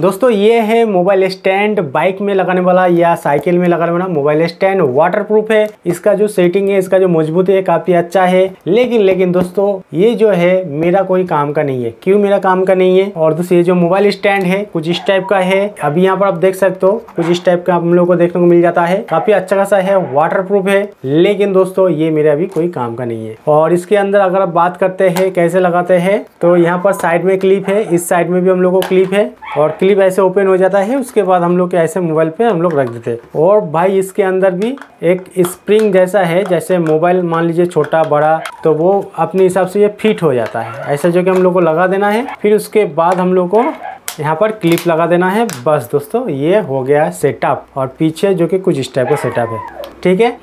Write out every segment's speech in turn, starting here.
दोस्तों, ये है मोबाइल स्टैंड बाइक में लगाने वाला या साइकिल में लगाने वाला मोबाइल स्टैंड। वाटर प्रूफ है। इसका जो सेटिंग है, इसका जो मजबूती है, काफ़ी अच्छा है। लेकिन लेकिन दोस्तों, ये जो है, मेरा कोई काम का नहीं है। क्यों मेरा काम का नहीं है? और दोस्तों, ये जो मोबाइल स्टैंड है, कुछ इस टाइप का है। अभी यहाँ पर आप देख सकते हो, कुछ इस टाइप का हम लोग को देखने को मिल जाता है। काफ़ी अच्छा खासा है वाटर है। लेकिन दोस्तों, ये मेरा अभी कोई काम का नहीं है। और इसके अंदर अगर आप बात करते हैं, कैसे लगाते हैं तो यहाँ पर साइड में क्लिप है। इस साइड में भी हम लोग को क्लिप है। और क्लिप ऐसे ओपन हो जाता है, उसके बाद हम लोग के ऐसे मोबाइल पे हम लोग रख देते हैं। और भाई इसके अंदर भी एक स्प्रिंग जैसा है, जैसे मोबाइल मान लीजिए छोटा, बड़ा तो वो अपने हिसाब से ये फिट हो जाता है। ऐसा जो कि हम लोग को लगा देना है, फिर उसके बाद हम लोग को यहाँ पर क्लिप लगा देना है। बस दोस्तों, ये हो गया सेटअप और पीछे जो कि कुछ इस टाइप का सेटअप है। ठीक है?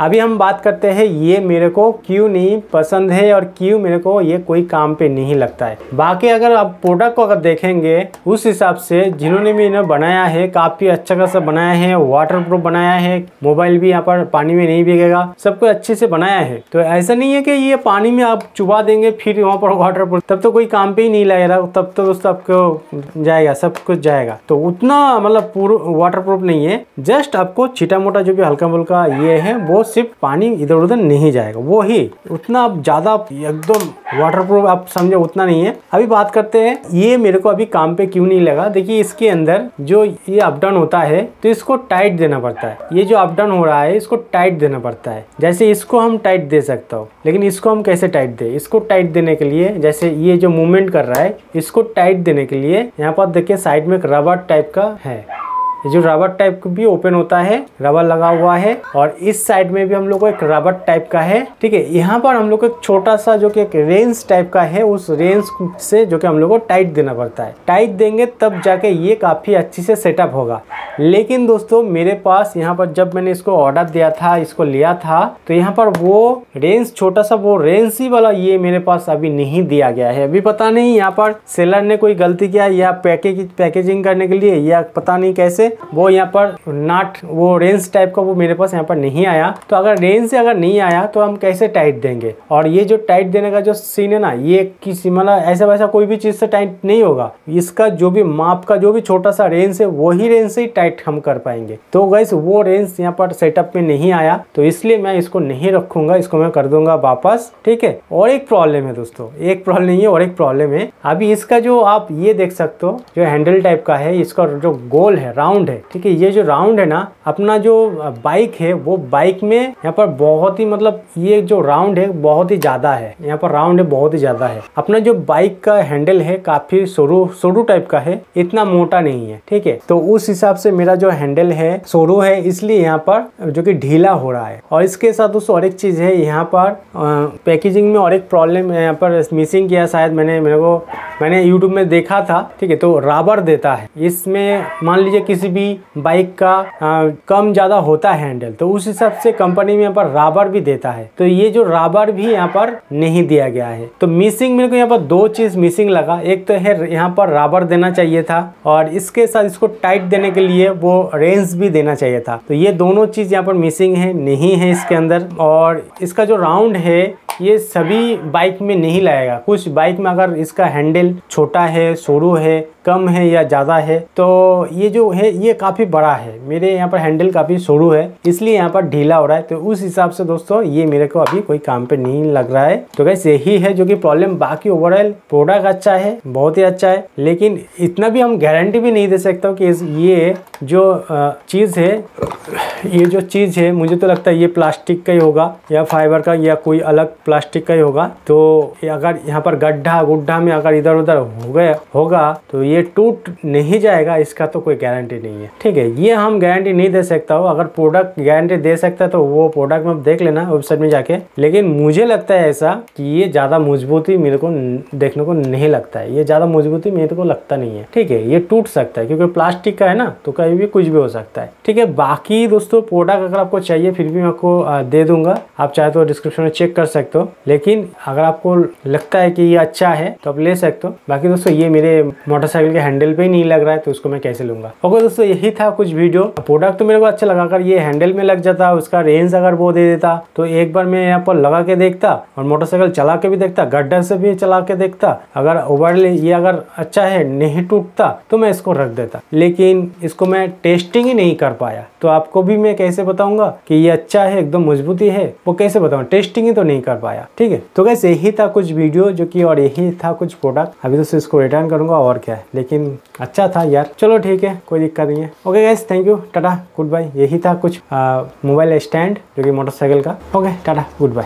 अभी हम बात करते हैं, ये मेरे को क्यों नहीं पसंद है और क्यों मेरे को ये कोई काम पे नहीं लगता है। बाकी अगर आप प्रोडक्ट को अगर देखेंगे, उस हिसाब से जिन्होंने भी इन्हें बनाया है, काफ़ी अच्छा खासा बनाया है वाटर प्रूफ बनाया है मोबाइल भी यहाँ पर पानी में नहीं भीगेगा, सब कुछ अच्छे से बनाया है। तो ऐसा नहीं है कि ये पानी में आप चुबा देंगे, फिर वहाँ पर वाटर प्रूफ तब तो कोई काम पे ही नहीं लगेगा, तब तो दोस्तों आपको जाएगा, सब कुछ जाएगा। तो उतना मतलब वाटर प्रूफ नहीं है जस्ट आपको छिटा मोटा जो भी हल्का मुल्का ये है, वो सिर्फ़ पानी इधर उधर नहीं जाएगा। वो ही उतना ज़्यादा एकदम वाटर प्रूफ आप समझे, उतना नहीं है। अभी बात करते हैं, ये मेरे को अभी काम पे क्यों नहीं लगा? देखिए, इसके अंदर जो ये अप डाउन होता है तो इसको टाइट देना पड़ता है। ये जो अप डाउन हो रहा है, इसको टाइट देना पड़ता है। जैसे इसको हम टाइट दे सकता हो, लेकिन इसको हम कैसे टाइट दे? इसको टाइट देने के लिए, जैसे ये जो मूवमेंट कर रहा है, इसको टाइट देने के लिए, यहाँ पर देखिए साइड में एक रबर टाइप का है। ये जो रबर टाइप का भी ओपन होता है रबर लगा हुआ है और इस साइड में भी हम लोग को एक रबर टाइप का है, ठीक है? यहाँ पर हम लोग को एक छोटा सा जो कि एक रेंज टाइप का है, उस रेंज से जो कि हम लोग को टाइट देना पड़ता है। टाइट देंगे तब जाके ये काफ़ी अच्छी से सेटअप होगा। लेकिन दोस्तों, मेरे पास यहाँ पर जब मैंने इसको ऑर्डर दिया था, इसको लिया था तो यहाँ पर वो रेंज छोटा सा वो रेंज ही वाला ये मेरे पास अभी नहीं दिया गया है। अभी पता नहीं यहाँ पर सेलर ने कोई गलती किया या पैकेज पैकेजिंग करने के लिए या पता नहीं कैसे। वो यहाँ पर नाट वो रेंज टाइप का वो मेरे पास यहाँ पर नहीं आया। तो अगर रेंज से अगर नहीं आया तो हम कैसे टाइट देंगे? और ये जो टाइट देने का जो सीन है ना, ये किसी मतलब ऐसा वैसा कोई भी चीज़ से टाइट नहीं होगा। इसका जो भी माप का जो भी छोटा सा रेंज है, वही रेंज से ही टाइट हम कर पाएँगे। तो गैस वो रेंज यहाँ पर सेटअप में नहीं आया तो इसलिए मैं इसको नहीं रखूँगा, इसको मैं कर दूँगा वापस, ठीक है? और एक प्रॉब्लम है दोस्तों, एक प्रॉब्लम नहीं है, और एक प्रॉब्लम है। अभी इसका जो आप ये देख सकते हो, जो हैंडल टाइप का है, इसका जो गोल है राउंड है, ठीक है? ये जो राउंड है ना, अपना जो बाइक है, वो बाइक में यहाँ पर बहुत ही मतलब ये जो राउंड है, बहुत ही ज़्यादा है। यहाँ पर राउंड है, बहुत ही ज़्यादा है। अपना जो बाइक का हैंडल है, काफ़ी सोरू सोरू टाइप का है, इतना मोटा नहीं है, ठीक है? तो उस हिसाब से मेरा जो हैंडल है, सोरू है, इसलिए यहाँ पर जो कि ढीला हो रहा है। और इसके साथ दोस्तों और एक चीज़ है, यहाँ पर पैकेजिंग में और एक प्रॉब्लम यहाँ पर मिसिंग किया, शायद मैंने मेरे को मैंने यूट्यूब में देखा था ठीक है तो राबर देता है। इसमें मान लीजिए किसी भी बाइक का आ, कम ज़्यादा होता है हैंडल तो उस हिसाब से कंपनी में यहाँ पर राबर भी देता है। तो ये जो राबर भी यहाँ पर नहीं दिया गया है। तो मिसिंग मेरे को यहाँ पर दो चीज़ मिसिंग लगा। एक तो है यहाँ पर राबर देना चाहिए था और इसके साथ इसको टाइट देने के लिए वो रेंज भी देना चाहिए था। तो ये दोनों चीज़ यहाँ पर मिसिंग है नहीं है इसके अंदर। और इसका जो राउंड है ये सभी बाइक में नहीं लाएगा। कुछ बाइक में अगर इसका हैंडल छोटा है, सोरू है, कम है या ज़्यादा है तो ये जो है, ये काफ़ी बड़ा है। मेरे यहाँ पर हैंडल काफ़ी शुरू है, इसलिए यहाँ पर ढीला हो रहा है। तो उस हिसाब से दोस्तों, ये मेरे को अभी कोई काम पे नहीं लग रहा है। तो गैस यही है जो कि प्रॉब्लम बाकी ओवरऑल प्रोडक्ट अच्छा है, बहुत ही अच्छा है, लेकिन इतना भी हम गारंटी भी नहीं दे सकता कि ये जो चीज़ है, ये जो चीज़ है, मुझे तो लगता है ये प्लास्टिक का ही होगा, या फाइबर का, या कोई अलग प्लास्टिक का ही होगा। तो अगर यहाँ पर गड्ढा, गुड्ढा में अगर इधर उधर हो गया, होगा तो ये टूट नहीं जाएगा, इसका तो कोई गारंटी नहीं है। ठीक है, ये हम गारंटी नहीं दे सकता हो। अगर प्रोडक्ट गारंटी दे सकता है तो वो प्रोडक्ट में देख लेना वेबसाइट में जाके। लेकिन मुझे लगता है ऐसा कि ये ज़्यादा मजबूती मेरे को देखने को नहीं लगता है। ये ज़्यादा मजबूती मेरे को लगता नहीं है। ठीक है, ये टूट सकता है, क्योंकि प्लास्टिक का है ना तो कहीं भी कुछ भी हो सकता है। ठीक है, बाकी दोस्तों प्रोडक्ट अगर आपको चाहिए, फिर भी मैं आपको दे दूँगा। आप चाहे तो डिस्क्रिप्शन में चेक कर सकते हो। लेकिन अगर आपको लगता है कि ये अच्छा है तो आप ले सकते हो। बाकी दोस्तों, ये मेरे मोटरसाइकिल के हैंडल पे ही नहीं लग रहा है तो उसको मैं कैसे लूँगा? ओके दोस्तों, यही था कुछ वीडियो प्रोडक्ट तो मेरे को अच्छा लगा। अगर ये हैंडल में लग जाता, उसका रेंज अगर वो दे देता तो एक बार मैं यहाँ पर लगा के देखता और मोटरसाइकिल चला के भी देखता गड्ढा से भी चला के देखता। अगर ओवर ये अगर अच्छा है, नहीं टूटता तो मैं इसको रख देता। लेकिन इसको मैं टेस्टिंग ही नहीं कर पाया। तो आपको भी मैं कैसे बताऊँगा कि ये अच्छा है, एकदम मजबूती है? वो कैसे बताऊँ? टेस्टिंग ही तो नहीं कर पाया, ठीक है? तो कैसे यही था कुछ वीडियो जो कि और यही था कुछ प्रोडक्ट अभी तो इसको रिटर्न करूँगा, और क्या है? लेकिन अच्छा था यार। चलो ठीक है, कोई दिक्कत नहीं है। Okay guys thank you tata good bye यही था कुछ मोबाइल स्टैंड जो कि मोटरसाइकिल का। Okay tata good bye